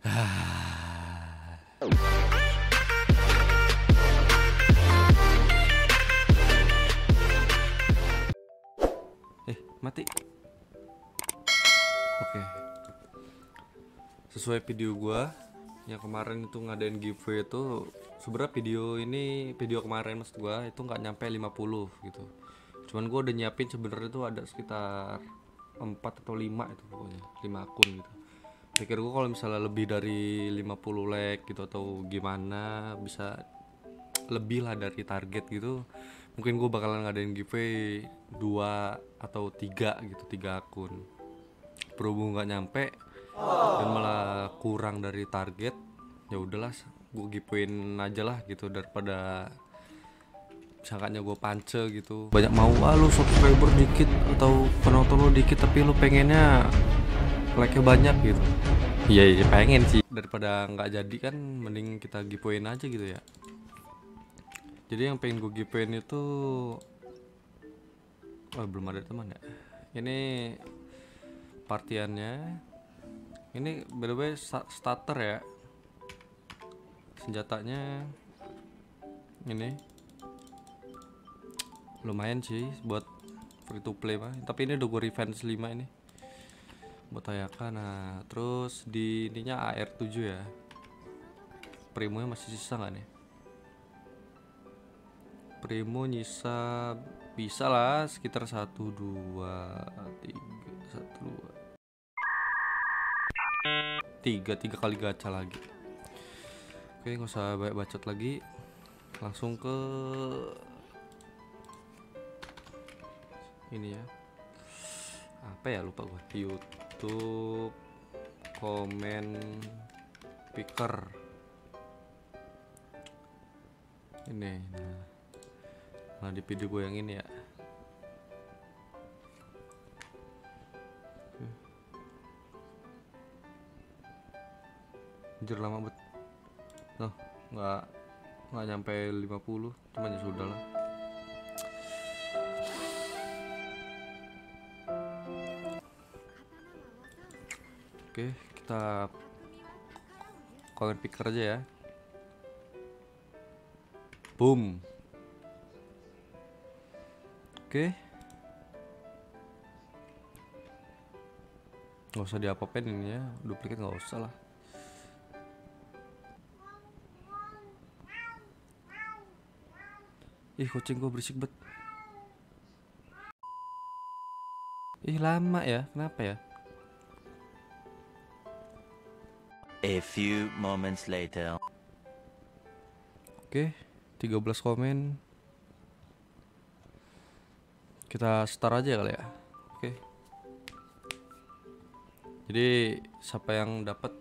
eh mati. Oke. Sesuai video gua yang kemarin itu ngadain giveaway itu sebenarnya video ini video kemarin maksud gua itu nggak nyampe 50 gitu. Cuman gua udah nyiapin sebenarnya itu ada sekitar 4 atau 5 itu pokoknya 5 akun gitu pikir gua kalau misalnya lebih dari 50 like gitu atau gimana bisa lebih lah dari target gitu mungkin gue bakalan ngadain giveaway dua atau tiga gitu tiga akun. Berhubung nggak nyampe dan malah kurang dari target ya udahlah gue giveawayin aja lah gitu daripada misalkannya gue pance gitu. Banyak mau ah lu subscriber dikit atau penonton lu dikit tapi lu pengennya like nya banyak gitu iya iya pengen sih. Daripada nggak jadi kan mending kita giveawayin aja gitu ya. Jadi yang pengen gue giveawayin itu oh belum ada teman ya. Ini partiannya. Ini by the way sta- starter ya. Senjatanya ini. Lumayan sih buat free to play mah. Tapi ini udah gue revenge 5 ini buat Ayaka nah terus di ininya AR7 ya? Primo masih sisa nggak nih? Primo nyisa bisa lah sekitar satu dua tiga satu dua. Tiga tiga kali gacha lagi. Oke nggak usah banyak bacot lagi. Langsung ke ini ya. Apa ya? Lupa gua. YouTube komen picker ini nah nah di video gue yang ini ya. Anjir lama bet. Loh, nggak nggak nyampe 50 cuman ya sudah lah Oke, kita comment picker aja ya. Boom. Oke. Nggak usah diapa-apain ini ya, duplikat nggak usah lah. Ih, kucing gua berisik bet. Ih, lama ya. Kenapa ya? A few moments later. Oke, 13 komen. Kita start aja kali ya. Oke. Jadi siapa yang dapat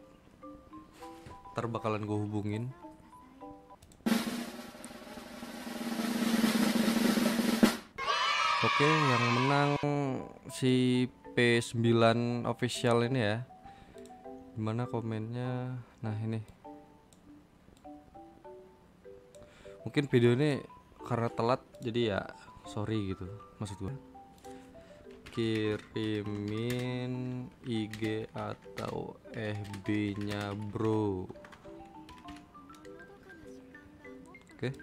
ntar bakalan gue hubungin. Oke, yang menang si P9 official ini ya. Gimana komennya? Nah, ini. Mungkin video ini karena telat jadi ya sorry gitu maksud gue. Kirimin IG atau FB-nya, Bro. Oke.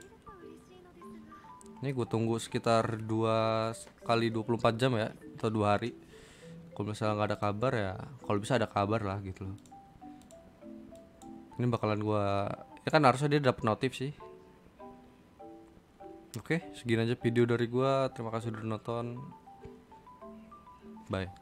Ini gue tunggu sekitar 2 kali 24 jam ya atau dua hari kalau misalnya nggak ada kabar ya kalau bisa ada kabar lah gitu loh ini bakalan gua ya kan harusnya dia dapat notif sih Oke, segini aja video dari gua. Terima kasih sudah nonton. Bye.